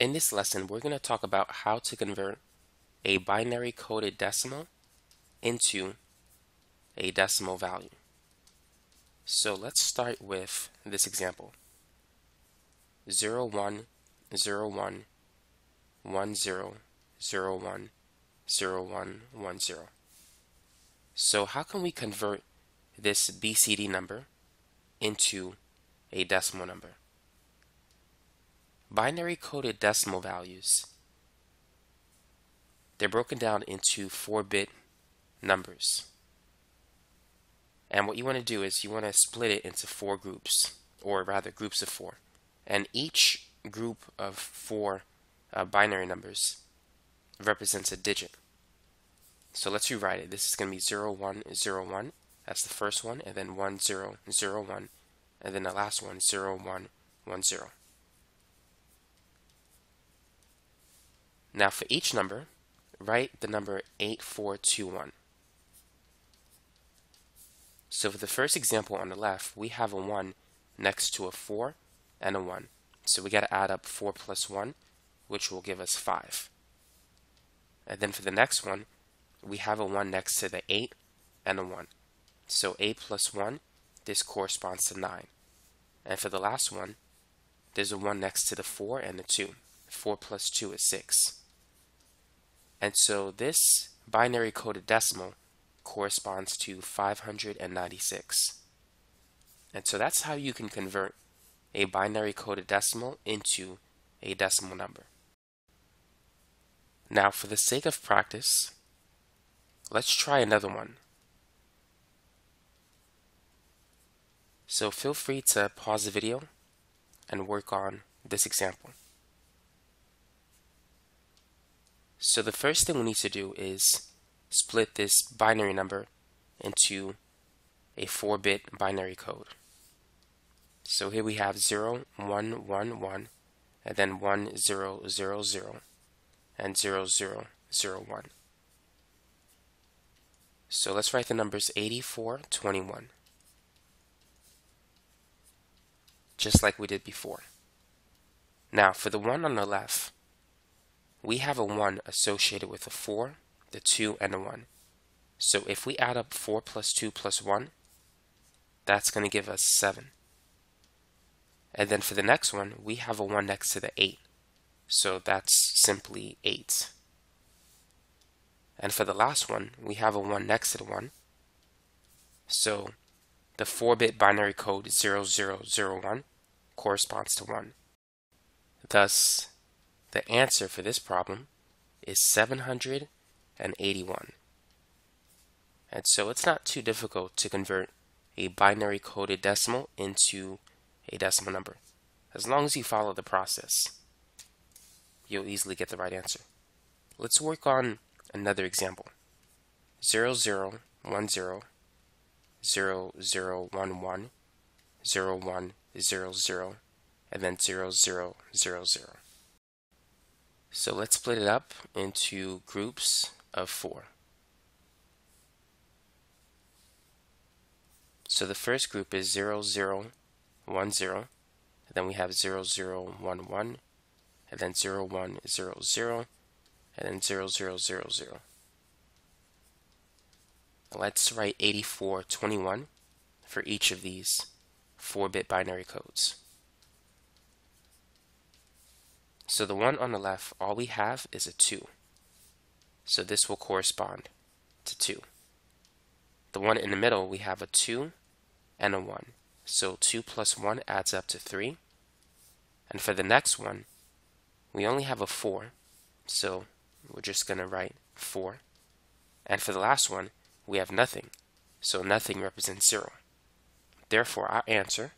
In this lesson, we're going to talk about how to convert a binary coded decimal into a decimal value. So let's start with this example. 0, 1, 0, 1, 1, 0, 0, 1, 0, 1, 1, 0. So how can we convert this BCD number into a decimal number? Binary coded decimal values, they're broken down into 4-bit numbers. And what you want to do is you want to split it into four groups, or rather groups of four. And each group of four uh, binary numbers represents a digit. So let's rewrite it. This is going to be 0, 1, 0, 1. That's the first one. And then 1, 0, 0, 1. And then the last one, 0, 1, 1, 0. Now for each number, write the number 8421. So for the first example on the left, we have a 1 next to a 4 and a 1. So we got to add up 4 plus 1, which will give us 5. And then for the next one, we have a 1 next to the 8 and a 1. So 8 plus 1, this corresponds to 9. And for the last one, there's a 1 next to the 4 and the 2. 4 plus 2 is 6. And so this binary coded decimal corresponds to 596. And so that's how you can convert a binary coded decimal into a decimal number. Now for the sake of practice, let's try another one. So feel free to pause the video and work on this example. So the first thing we need to do is split this binary number into a 4-bit binary code. So here we have 0, 1, 1, 1, and then 1, 0, 0, 0, and 0, 0, 0, 1. So let's write the numbers 84, 21. Just like we did before. Now for the one on the left, we have a 1 associated with a 4, the 2, and a 1. So if we add up 4 plus 2 plus 1, that's going to give us 7. And then for the next one, we have a 1 next to the 8. So that's simply 8. And for the last one, we have a 1 next to the 1. So the 4-bit binary code 0001 corresponds to 1. Thus, the answer for this problem is 781. And so it's not too difficult to convert a binary coded decimal into a decimal number. As long as you follow the process, you'll easily get the right answer. Let's work on another example. 0010, 0011, 0100, and then 0000. So let's split it up into groups of four. So the first group is 0, 0, 1, 0. And then we have 0, 0, 1, 1. And then 0, 1, 0, 0. And then 0, 0, 0, 0. Let's write 8421 for each of these 4-bit binary codes. So the one on the left, all we have is a 2. So this will correspond to 2. The one in the middle, we have a 2 and a 1. So 2 plus 1 adds up to 3. And for the next one, we only have a 4. So we're just going to write 4. And for the last one, we have nothing. So nothing represents 0. Therefore, our answer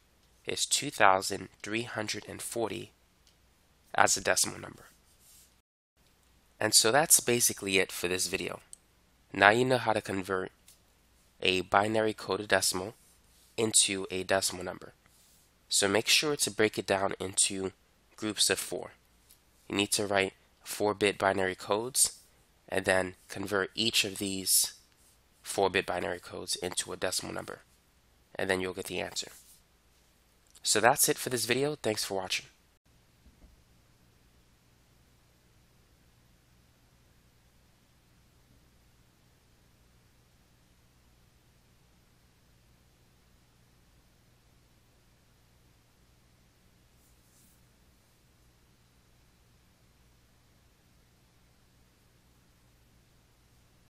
is 2,340 as a decimal number. And so that's basically it for this video. Now you know how to convert a binary coded decimal into a decimal number. So make sure to break it down into groups of four. You need to write 4-bit binary codes and then convert each of these 4-bit binary codes into a decimal number. And then you'll get the answer. So that's it for this video. Thanks for watching.